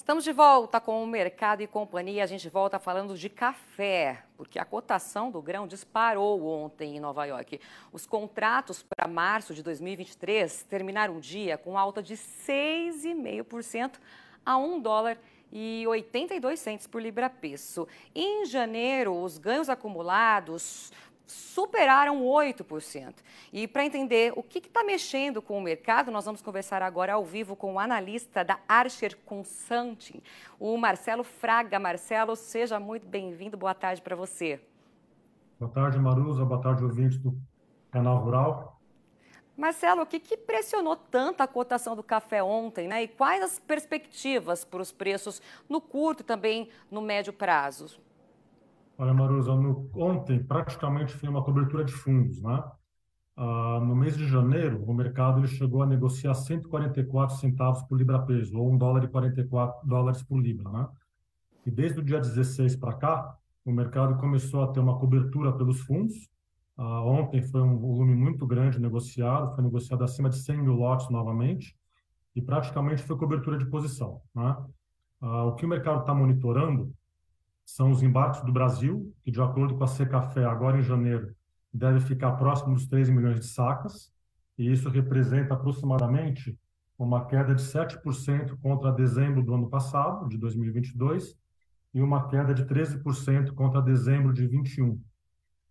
Estamos de volta com o Mercado e Companhia. A gente volta falando de café, porque a cotação do grão disparou ontem em Nova York. Os contratos para março de 2023 terminaram o dia com alta de 6,5% a 1 dólar e 82 centos por libra-peso. Em janeiro, os ganhos acumulados superaram 8%. E para entender o que está mexendo com o mercado, nós vamos conversar agora ao vivo com o analista da Archer Consulting, o Marcelo Fraga. Marcelo, seja muito bem-vindo. Boa tarde para você. Boa tarde, Marusa. Boa tarde, ouvintes do Canal Rural. Marcelo, o que, que pressionou tanto a cotação do café ontem, né? E quais as perspectivas para os preços no curto e também no médio prazo? Olha, Marusa, no, ontem praticamente foi uma cobertura de fundos, né? Ah, no mês de janeiro, o mercado ele chegou a negociar 144 centavos por libra-peso, ou 1 dólar e 44 dólares por libra, né? E desde o dia 16 para cá, o mercado começou a ter uma cobertura pelos fundos. Ah, ontem foi um volume muito grande negociado, foi negociado acima de 100 mil lotes novamente, e praticamente foi cobertura de posição, né? Ah, o que o mercado está monitorando são os embarques do Brasil, que, de acordo com a Secafé, agora em janeiro, deve ficar próximo dos 13 milhões de sacas, e isso representa aproximadamente uma queda de 7% contra dezembro do ano passado, de 2022, e uma queda de 13% contra dezembro de 21.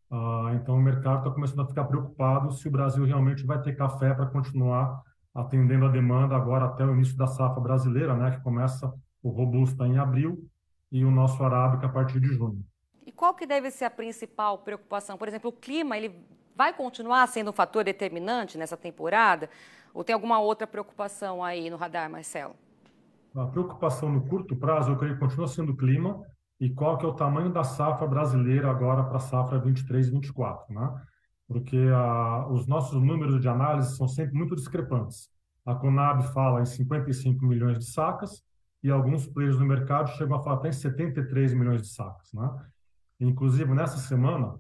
Ah, então, o mercado está começando a ficar preocupado se o Brasil realmente vai ter café para continuar atendendo a demanda agora até o início da safra brasileira, né, que começa o robusta em abril e o nosso arábica a partir de junho. E qual que deve ser a principal preocupação? Por exemplo, o clima, ele vai continuar sendo um fator determinante nessa temporada? Ou tem alguma outra preocupação aí no radar, Marcelo? A preocupação no curto prazo, eu creio que continua sendo o clima e qual que é o tamanho da safra brasileira agora para a safra 23-24, né? Porque a, os nossos números de análise são sempre muito discrepantes. A Conab fala em 55 milhões de sacas, e alguns players no mercado chegam a falar até em 73 milhões de sacas. Né? Inclusive, nessa semana,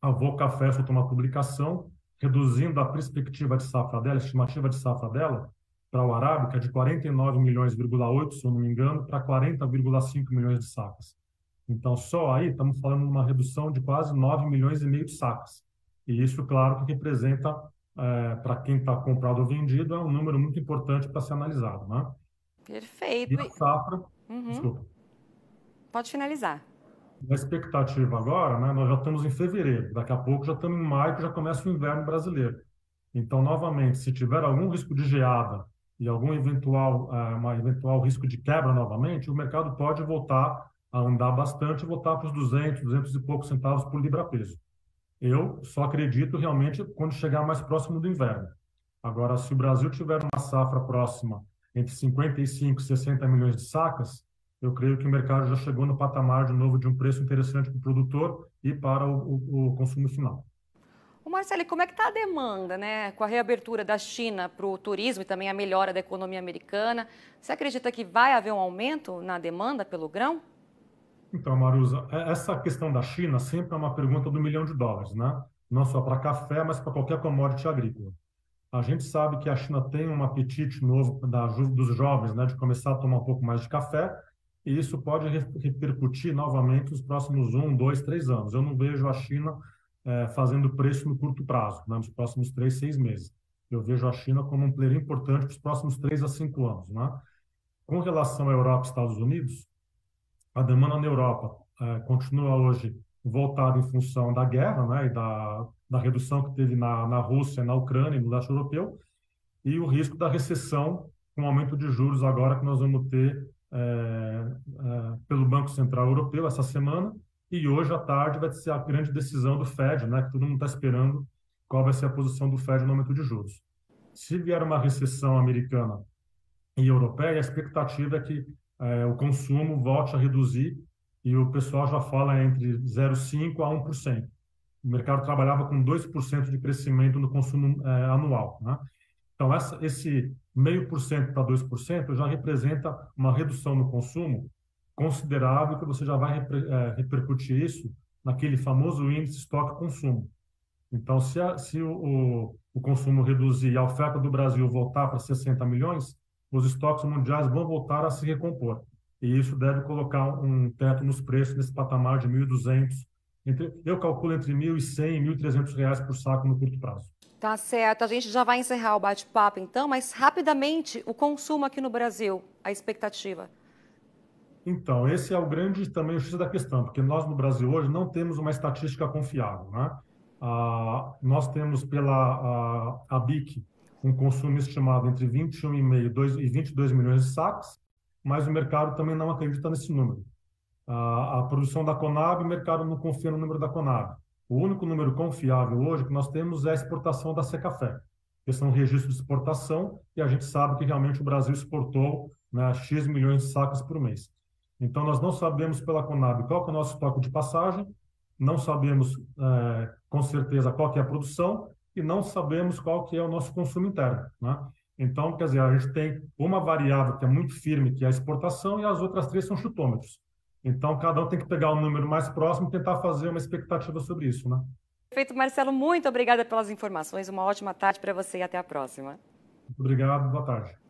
a Vocafé soltou uma publicação reduzindo a perspectiva de safra dela, a estimativa de safra dela, para o Arábica de 49 milhões,8, se eu não me engano, para 40,5 milhões de sacas. Então, só aí estamos falando de uma redução de quase 9 milhões e meio de sacas. E isso, claro, que representa, é, para quem está comprado ou vendido, é um número muito importante para ser analisado. Né? Perfeito. E a safra, uhum. desculpa. Pode finalizar. A expectativa agora, né, nós já estamos em fevereiro, daqui a pouco já estamos em maio, que já começa o inverno brasileiro. Então, novamente, se tiver algum risco de geada e algum eventual, uh, uma eventual risco de quebra novamente, o mercado pode voltar a andar bastante voltar para os 200, 200 e poucos centavos por libra-peso. Eu só acredito realmente quando chegar mais próximo do inverno. Agora, se o Brasil tiver uma safra próxima entre 55 e 60 milhões de sacas, eu creio que o mercado já chegou no patamar de novo de um preço interessante para o produtor e para o, o, o consumo final. O Marcelo, como é que está a demanda, né? Com a reabertura da China para o turismo e também a melhora da economia americana, você acredita que vai haver um aumento na demanda pelo grão? Então, Marusa, é, essa questão da China sempre é uma pergunta do milhão de dólares, né? Não só para café, mas para qualquer commodity agrícola. A gente sabe que a China tem um apetite novo da, dos jovens, né, de começar a tomar um pouco mais de café, e isso pode repercutir novamente nos próximos um, dois, três anos. Eu não vejo a China é, fazendo preço no curto prazo, né, nos próximos três, seis meses. Eu vejo a China como um player importante para os próximos três a cinco anos. Né? Com relação à Europa e Estados Unidos, a demanda na Europa é, continua hoje voltada em função da guerra né, e da, da redução que teve na, na Rússia, na Ucrânia e no leste europeu, e o risco da recessão com aumento de juros agora que nós vamos ter é, é, pelo Banco Central Europeu essa semana, e hoje à tarde vai ser a grande decisão do Fed, né, que todo mundo está esperando qual vai ser a posição do Fed no aumento de juros. Se vier uma recessão americana e europeia, a expectativa é que é, o consumo volte a reduzir e o pessoal já fala entre 0,5% a 1%. O mercado trabalhava com 2% de crescimento no consumo é, anual. Né? Então, essa, esse meio por cento para 2% já representa uma redução no consumo considerável que você já vai é, repercutir isso naquele famoso índice estoque-consumo. Então, se, a, se o, o, o, consumo reduzir e a oferta do Brasil voltar para 60 milhões, os estoques mundiais vão voltar a se recompor. E isso deve colocar um teto nos preços nesse patamar de 1.200, entre, eu calculo entre 1.100 e 1.300 reais por saco no curto prazo. Tá certo. A gente já vai encerrar o bate-papo então, mas rapidamente, o consumo aqui no Brasil, a expectativa. Então, esse é o grande também o X da questão, porque nós no Brasil hoje não temos uma estatística confiável. Né? Ah, nós temos pela a, a BIC um consumo estimado entre 21,5 e 22 milhões de sacos, mas o mercado também não acredita nesse número. A, a produção da Conab, o mercado não confia no número da Conab. O único número confiável hoje que nós temos é a exportação da Secafé, que são registros de exportação, e a gente sabe que realmente o Brasil exportou né, X milhões de sacos por mês. Então, nós não sabemos pela Conab qual é o nosso estoque de passagem, não sabemos é, com certeza qual é a produção e não sabemos qual que é o nosso consumo interno. Né? Então, quer dizer, a gente tem uma variável que é muito firme, que é a exportação, e as outras três são chutômetros. Então, cada um tem que pegar o um número mais próximo e tentar fazer uma expectativa sobre isso. Né? Perfeito, Marcelo, muito obrigada pelas informações. Uma ótima tarde para você e até a próxima. Muito obrigado, boa tarde.